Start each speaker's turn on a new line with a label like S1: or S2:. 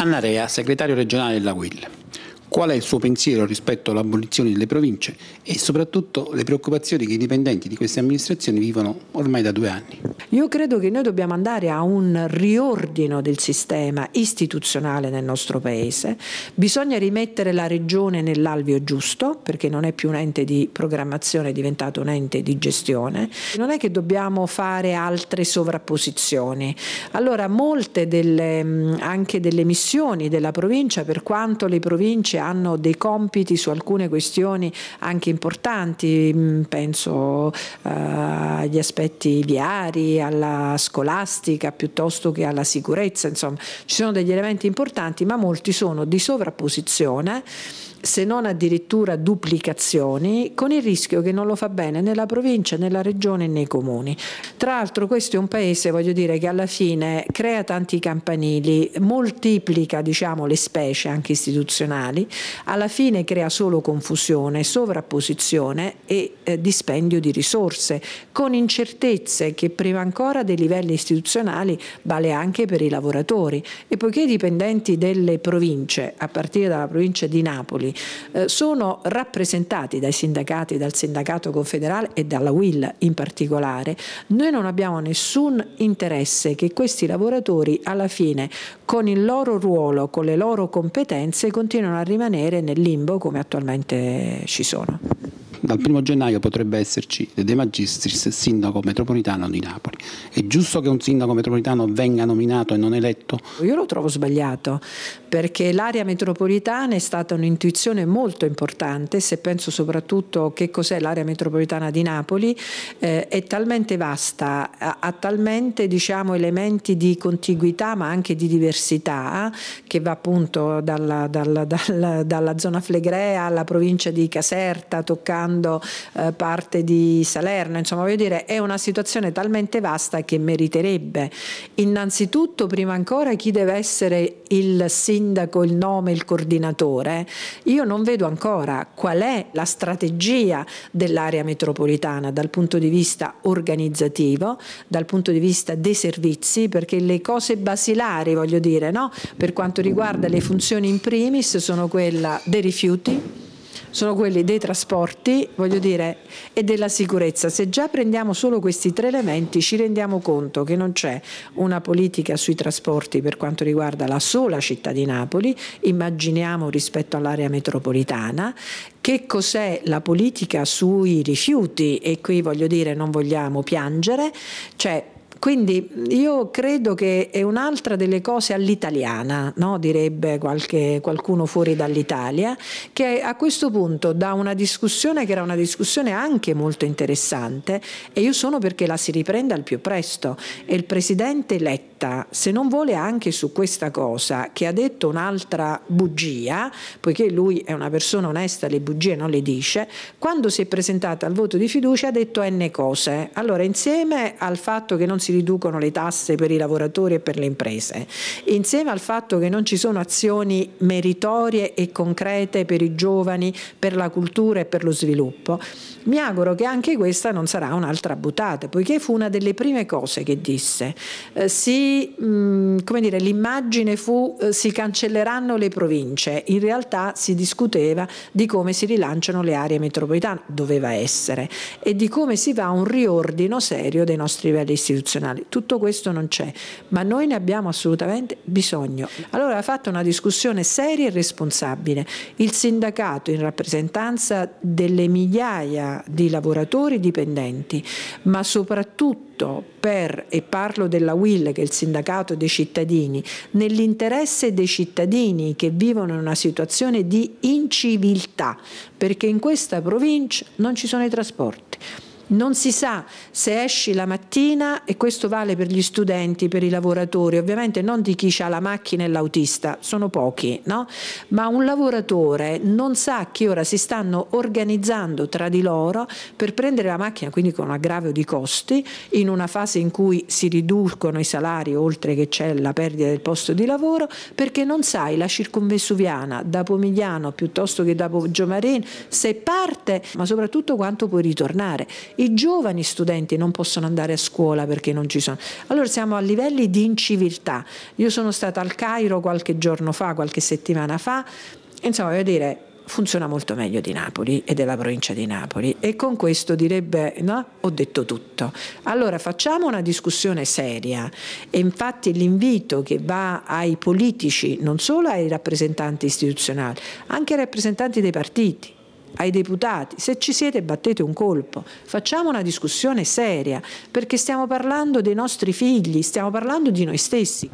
S1: Anna Rea, segretario regionale della WIL. Qual è il suo pensiero rispetto all'abolizione delle province e soprattutto le preoccupazioni che i dipendenti di queste amministrazioni vivono ormai da due anni?
S2: Io credo che noi dobbiamo andare a un riordino del sistema istituzionale nel nostro Paese. Bisogna rimettere la regione nell'alveo giusto perché non è più un ente di programmazione, è diventato un ente di gestione. Non è che dobbiamo fare altre sovrapposizioni. Allora molte delle, anche delle missioni della provincia, per quanto le province hanno dei compiti su alcune questioni anche importanti, mm, penso eh, agli aspetti viari, alla scolastica piuttosto che alla sicurezza, insomma ci sono degli elementi importanti ma molti sono di sovrapposizione se non addirittura duplicazioni, con il rischio che non lo fa bene nella provincia, nella regione e nei comuni. Tra l'altro questo è un paese, voglio dire, che alla fine crea tanti campanili, moltiplica diciamo, le specie anche istituzionali, alla fine crea solo confusione, sovrapposizione e eh, dispendio di risorse, con incertezze che prima ancora dei livelli istituzionali vale anche per i lavoratori. E poiché i dipendenti delle province, a partire dalla provincia di Napoli, eh, sono rappresentati dai sindacati, dal sindacato confederale e dalla WIL in particolare, noi non abbiamo nessun interesse che questi lavoratori alla fine con il loro ruolo, con le loro competenze continuino a rimanere nel limbo come attualmente ci sono
S1: dal primo gennaio potrebbe esserci De Magistris sindaco metropolitano di Napoli. È giusto che un sindaco metropolitano venga nominato e non eletto?
S2: Io lo trovo sbagliato perché l'area metropolitana è stata un'intuizione molto importante, se penso soprattutto che cos'è l'area metropolitana di Napoli, eh, è talmente vasta, ha, ha talmente diciamo, elementi di contiguità ma anche di diversità che va appunto dalla, dalla, dalla, dalla zona flegrea alla provincia di Caserta, toccando riguardando eh, parte di Salerno, insomma voglio dire è una situazione talmente vasta che meriterebbe. Innanzitutto prima ancora chi deve essere il sindaco, il nome, il coordinatore, io non vedo ancora qual è la strategia dell'area metropolitana dal punto di vista organizzativo, dal punto di vista dei servizi, perché le cose basilari, voglio dire, no? per quanto riguarda le funzioni in primis sono quella dei rifiuti, sono quelli dei trasporti, voglio dire, e della sicurezza. Se già prendiamo solo questi tre elementi ci rendiamo conto che non c'è una politica sui trasporti per quanto riguarda la sola città di Napoli, immaginiamo rispetto all'area metropolitana, che cos'è la politica sui rifiuti? E qui voglio dire non vogliamo piangere, cioè quindi io credo che è un'altra delle cose all'italiana, no? direbbe qualche, qualcuno fuori dall'Italia, che a questo punto da una discussione che era una discussione anche molto interessante e io sono perché la si riprenda al più presto e il Presidente Letta se non vuole anche su questa cosa che ha detto un'altra bugia, poiché lui è una persona onesta, le bugie non le dice, quando si è presentata al voto di fiducia ha detto n cose. Allora insieme al fatto che non si si riducono le tasse per i lavoratori e per le imprese, insieme al fatto che non ci sono azioni meritorie e concrete per i giovani, per la cultura e per lo sviluppo, mi auguro che anche questa non sarà un'altra buttata, poiché fu una delle prime cose che disse. Eh, si, mh, mm, come dire, l'immagine fu eh, si cancelleranno le province, in realtà si discuteva di come si rilanciano le aree metropolitane, doveva essere, e di come si fa un riordino serio dei nostri livelli istituzionali nazionali. Tutto questo non c'è, ma noi ne abbiamo assolutamente bisogno. Allora ha fatto una discussione seria e responsabile. Il sindacato in rappresentanza delle migliaia di lavoratori dipendenti, ma soprattutto per, e parlo della WIL che è il sindacato dei cittadini, nell'interesse dei cittadini che vivono in una situazione di inciviltà, perché in questa provincia non ci sono i trasporti non si sa se esci la mattina, e questo vale per gli studenti, per i lavoratori, ovviamente non di chi ha la macchina e l'autista, sono pochi, no? ma un lavoratore non sa a che ora si stanno organizzando tra di loro per prendere la macchina, quindi con un aggravio di costi, in una fase in cui si riducono i salari oltre che c'è la perdita del posto di lavoro, perché non sai la circonvesuviana da Pomigliano piuttosto che da Poggiomarin se parte, ma soprattutto quanto puoi ritornare. I giovani studenti non possono andare a scuola perché non ci sono. Allora siamo a livelli di inciviltà. Io sono stata al Cairo qualche giorno fa, qualche settimana fa, insomma voglio dire funziona molto meglio di Napoli e della provincia di Napoli e con questo direbbe no, ho detto tutto. Allora facciamo una discussione seria e infatti l'invito che va ai politici, non solo ai rappresentanti istituzionali, anche ai rappresentanti dei partiti, ai deputati, se ci siete battete un colpo, facciamo una discussione seria perché stiamo parlando dei nostri figli, stiamo parlando di noi stessi.